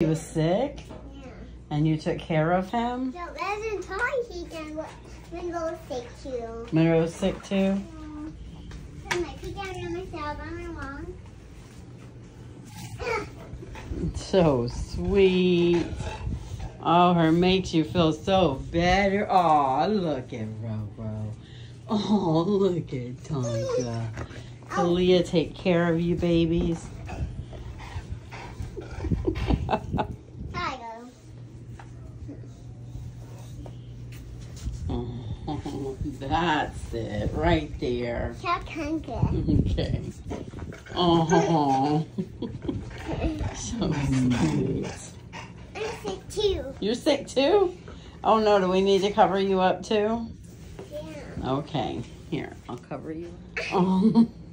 He was sick Yeah. and you took care of him? So every time he can when go sick too. Monroe was sick too? So my pick out on myself on my mom. So sweet. Oh, her makes you feel so better. Oh, look at Roro. Oh, look at Tonka. Oh. Talia take care of you babies. I go. oh, that's it right there. Tell Okay. Oh, so sweet. I'm sick too. You're sick too? Oh no, do we need to cover you up too? Yeah. Okay, here, I'll cover you. Oh.